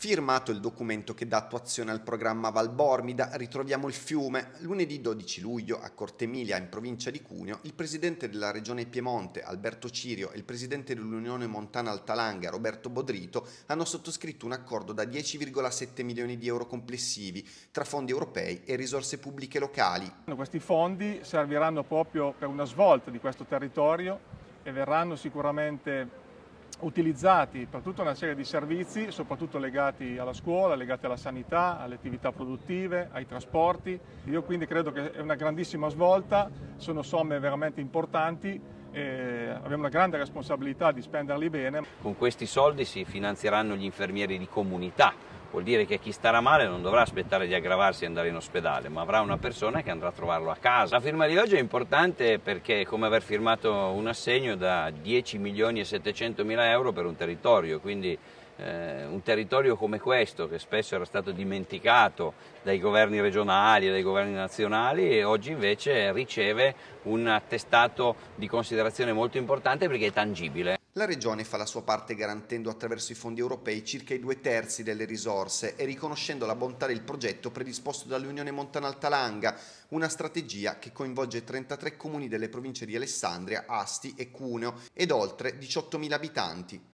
Firmato il documento che dà attuazione al programma Valbormida, ritroviamo il fiume. Lunedì 12 luglio a Cortemilia, in provincia di Cuneo, il presidente della regione Piemonte, Alberto Cirio, e il presidente dell'Unione Montana Altalanga, Roberto Bodrito, hanno sottoscritto un accordo da 10,7 milioni di euro complessivi tra fondi europei e risorse pubbliche locali. Questi fondi serviranno proprio per una svolta di questo territorio e verranno sicuramente utilizzati per tutta una serie di servizi, soprattutto legati alla scuola, legati alla sanità, alle attività produttive, ai trasporti. Io quindi credo che è una grandissima svolta, sono somme veramente importanti e abbiamo una grande responsabilità di spenderli bene. Con questi soldi si finanzieranno gli infermieri di comunità, vuol dire che chi starà male non dovrà aspettare di aggravarsi e andare in ospedale, ma avrà una persona che andrà a trovarlo a casa. La firma di oggi è importante perché è come aver firmato un assegno da 10 milioni e 700 mila euro per un territorio, quindi eh, un territorio come questo che spesso era stato dimenticato dai governi regionali e dai governi nazionali e oggi invece riceve un attestato di considerazione molto importante perché è tangibile. La Regione fa la sua parte garantendo attraverso i fondi europei circa i due terzi delle risorse e riconoscendo la bontà del progetto predisposto dall'Unione Montana Altalanga, una strategia che coinvolge 33 comuni delle province di Alessandria, Asti e Cuneo ed oltre 18.000 abitanti.